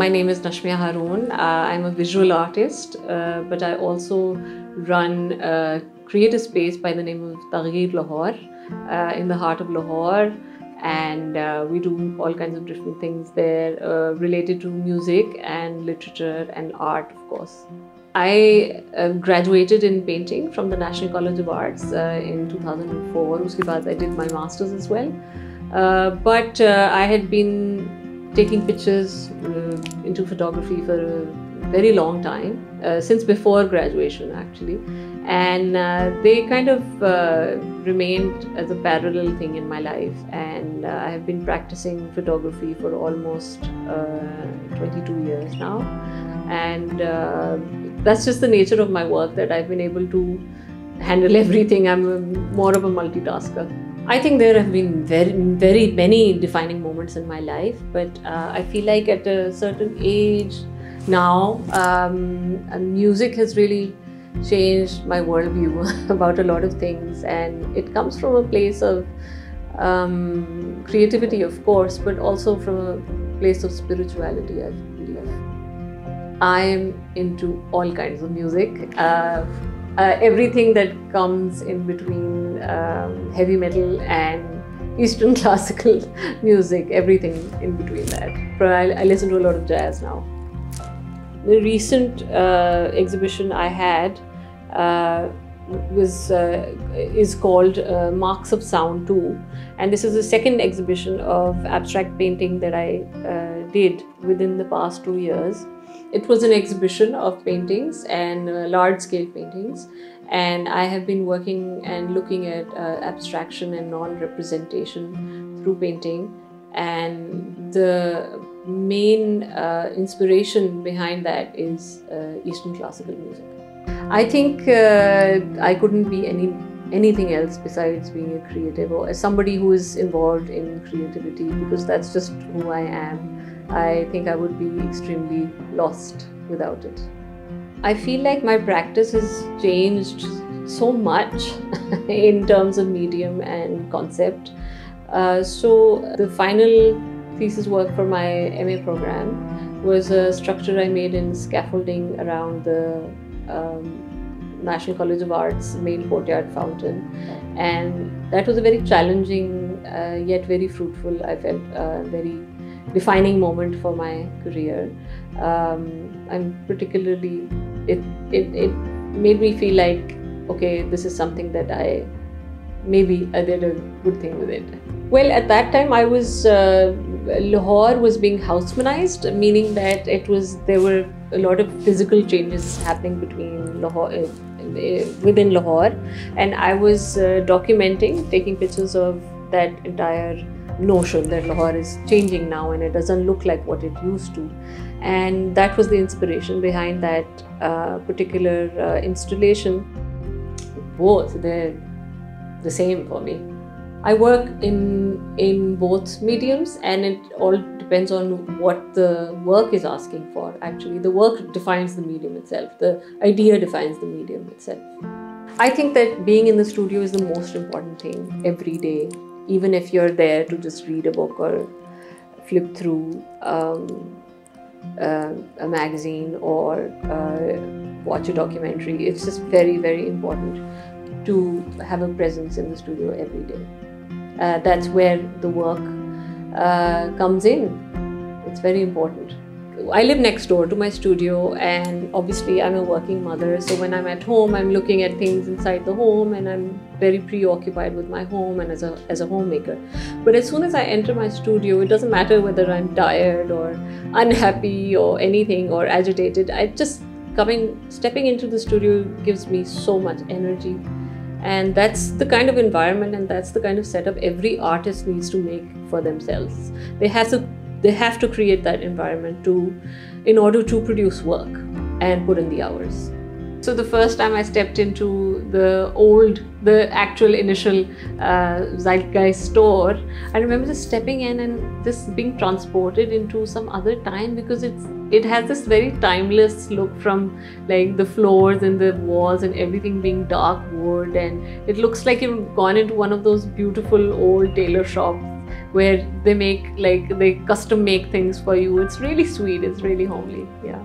My name is Nashmia Haroon. Uh, I'm a visual artist, uh, but I also run a creative space by the name of Tagh'eer Lahore uh, in the heart of Lahore. And uh, we do all kinds of different things there uh, related to music and literature and art, of course. I uh, graduated in painting from the National College of Arts in 2004. Uske baad I did my master's as well. But I had been taking pictures uh, into photography for a very long time, uh, since before graduation actually. And uh, they kind of uh, remained as a parallel thing in my life. And uh, I have been practicing photography for almost uh, 22 years now. And that's just the nature of my work that I've been able to handle everything. I'm more of a multitasker. I think there have been very, very many defining moments in my life, but uh, I feel like at a certain age now, um, music has really changed my worldview about a lot of things, and it comes from a place of um, creativity, of course, but also from a place of spirituality, I believe. I'm into all kinds of music. Uh, uh, everything that comes in between um, heavy metal and Eastern classical music, everything in between that. But I, I listen to a lot of jazz now. The recent uh, exhibition I had uh, was uh, is called uh, Marks of Sound 2, and this is the second exhibition of abstract painting that I uh, did within the past two years. It was an exhibition of paintings and uh, large scale paintings, and I have been working and looking at uh, abstraction and non representation through painting. And the main uh, inspiration behind that is uh, Eastern classical music. I think uh, I couldn't be any anything else besides being a creative or somebody who is involved in creativity because that's just who I am. I think I would be extremely lost without it. I feel like my practice has changed so much in terms of medium and concept. Uh, so, the final thesis work for my MA program was a structure I made in scaffolding around the um, National College of Arts main courtyard fountain. And that was a very challenging uh, yet very fruitful, I felt, uh, very defining moment for my career. Um, I'm particularly, it, it, it made me feel like, okay, this is something that I maybe I did a good thing with it. Well, at that time, I was uh, Lahore was being Haussmannized, meaning that it was there were a lot of physical changes happening between Lahore. Uh, within Lahore, and I was uh, documenting, taking pictures of that entire notion that Lahore is changing now and it doesn't look like what it used to. And that was the inspiration behind that uh, particular uh, installation. Both, they're the same for me. I work in in both mediums and it all depends on what the work is asking for actually. The work defines the medium itself. The idea defines the medium itself. I think that being in the studio is the most important thing every day. Even if you're there to just read a book or flip through um, uh, a magazine or uh, watch a documentary it's just very very important to have a presence in the studio every day uh, that's where the work uh, comes in. It's very important. I live next door to my studio, and obviously, I'm a working mother. So, when I'm at home, I'm looking at things inside the home, and I'm very preoccupied with my home and as a, as a homemaker. But as soon as I enter my studio, it doesn't matter whether I'm tired or unhappy or anything or agitated. I just coming, stepping into the studio gives me so much energy and that's the kind of environment and that's the kind of setup every artist needs to make for themselves. They have to they have to create that environment to in order to produce work and put in the hours so the first time I stepped into the old, the actual initial uh, Zeitgeist store, I remember just stepping in and just being transported into some other time because it's it has this very timeless look from like the floors and the walls and everything being dark wood and it looks like you've gone into one of those beautiful old tailor shops where they make like they custom make things for you. It's really sweet. It's really homely. Yeah.